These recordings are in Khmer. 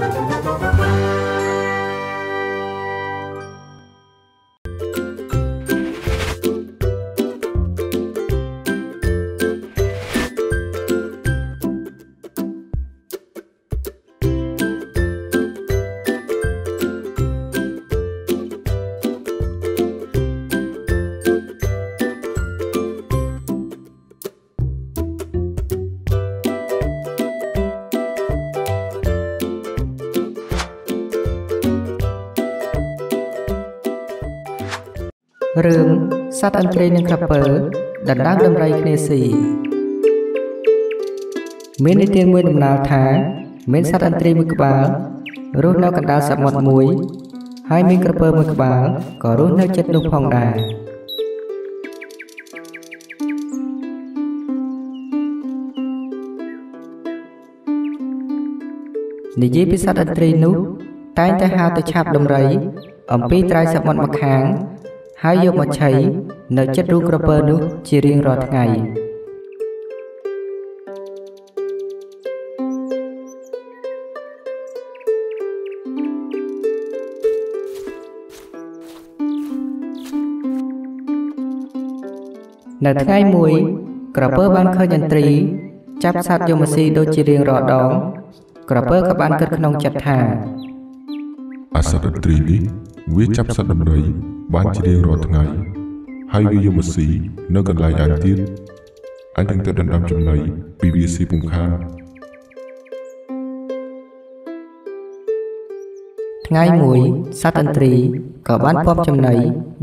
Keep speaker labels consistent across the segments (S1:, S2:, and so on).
S1: Música រឿងសត្វអន្ត្រីនិងក្រពើដណ្ដើមដំរីគ្នាស៊ីមាននិទានមួយដំណាលថាមានសត្វអន្ត្រីមួយក្បាលរស់នៅកណ្ដាលសមុទ្រមួយ ហើយមានក្រពើមួយក្បាលក៏រស់នៅជិតនោះផងដែរនិយាយពីសត្វអន្ត្រីនោះតែងតែហៅទៅឆាប់ដំរី អំពីត្រៃសមុទ្រម្ខាង ហើយយកមកឆៃនៅចិត្តរូងក្រពើនោះជារៀងរាល់ថ្ងៃនៅថ្ងៃមួយក្រពើបានឃើញអន្ត្រី ចាប់សត្វយកមកស៊ីដូចជារៀងរាល់ដង ក្រពើក៏បានគិតក្នុងចិត្តថា
S2: អាសត្វអន្ត្រីនេះវាចាប់សត្វដំរី បានជារៀងរាល់ថ្ងៃ ហើយវាយកមកស៊ីនៅកន្លែងអញទៀតអញនឹងទៅដណ្ដើមចំណីពីវាស៊ីពុំខាន
S1: ថ្ងៃមួយសត្វអន្ត្រីក៏បានពំចំណី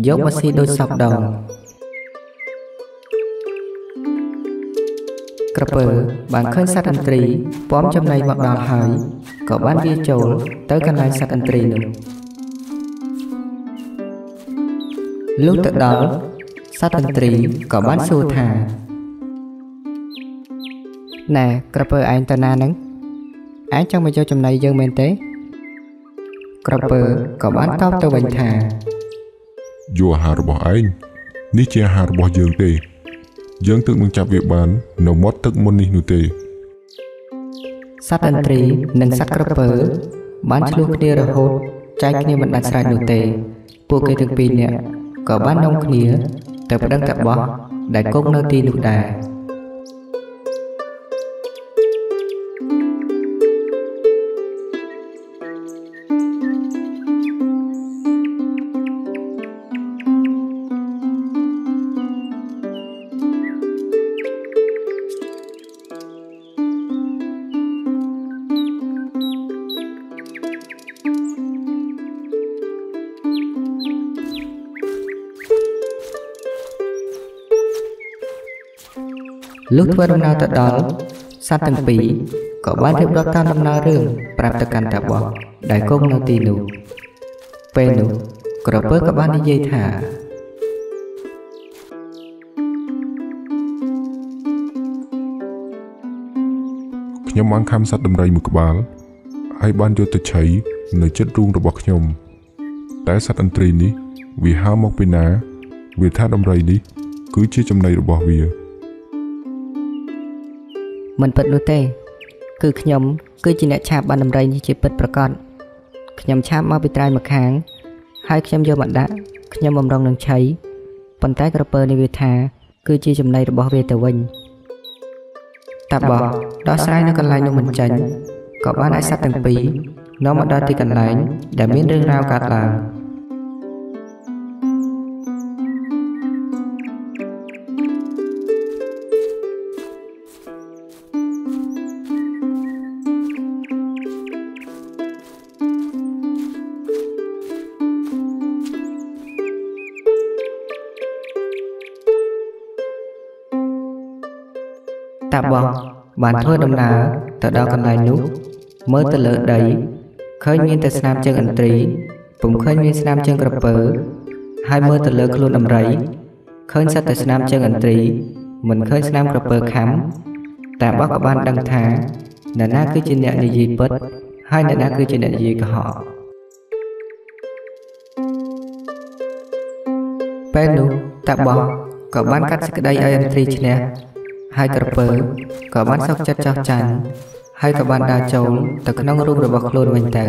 S1: យកមកស៊ីដូចសពដងក្រពើបានឃើញសត្វអន្ត្រីពំចំណីមកដល់ហើយក៏បានវាចូលទៅកន្លែងសត្វអន្ត្រីនោះ លុះទៅដល់សត្វតន្ត្រីក៏បានសួរថាណែក្រពើឯងទៅណានឹងឯងចង់មកយកចំណីយើងមែនទេ ក្រពើក៏បានតបទៅវិញថា
S2: យកអាហាររបស់ឯងនេះជាអាហាររបស់យើងទេ យើងទឹកនឹងចាប់វាបាននៅមាត់ទឹកមុននេះនោះទេស
S1: ត្វតន្ត្រីនិងសត្វក្រពើ បានឆ្លោះគ្នារហូតចែកគ្នាមិនដាច់ស្រេចនោះទេ ពួកគេទាំងពីរនាក់ ក៏បាននាំគ្នាទៅប្តឹងតាបោះដែលគង់នៅទីនោះដែរ លុះធ្វើដំណើរទៅដល់សត្វទាំងពីរក៏បានរៀបរាប់តាមដំណើររឿងប្រាប់ទៅកាន់តាបោះដែលគង់នៅទីនោះពេលនោះក្រពើក៏បាននិយាយថា
S2: ខ្ញុំបានខំសត្វដំរីមួយក្បាលហើយបានយកទៅឆៃនៅចិត្តរូងរបស់ខ្ញុំ តែសត្វអន្ត្រីនេះ វាហើមកពីណា វាថាដំរីនេះ គឺជាចំណីរបស់វា
S1: មិនពិតនោះទេ គឺខ្ញុំគឺជាអ្នកឆាបបានដំរីនេះជាពិតប្រាកដខ្ញុំឆាបមកពីត្រៃម្ខាង ហើយខ្ញុំយកមកដាក់ខ្ញុំបំរុងនឹងឆៃប៉ុន្តែក្រពើនេះវាថា គឺជាចំណីរបស់វាទៅវិញតាបោះដោះស្រាយនៅកន្លែងនោះមិនចាញ់ក៏បានឲ្យសត្វទាំងពីរនាំមកដល់ទីកន្លែងដែលមានរឿងរ៉ាវកើតឡើង តាបោះបានធ្វើដំណើរទៅដល់កន្លែងនោះមើលទៅលើដីឃើញមានតែស្នាមជើងអន្ត្រីពុំឃើញមានស្នាមជើងក្រពើ ហើយមើលទៅលើខ្លួនដំរីឃើញសិតតែស្នាមជើងអន្ត្រីមិនឃើញស្នាមក្រពើខំតែបោះក៏បានដឹងថាអ្នកណាគឺជាអ្នកនិយាយពិត ហើយអ្នកណាគឺជាអ្នកនិយាយកុហកពេលនោះតាបោះក៏បានកាត់សេចក្តីឲ្យអន្ត្រីឈ្នះ ហើយក្រពើក៏បានសោកចិត្តចោះចាញ់ហើយក៏បានដើរចូលទៅក្នុងរូងរបស់ខ្លួនវិញទៅ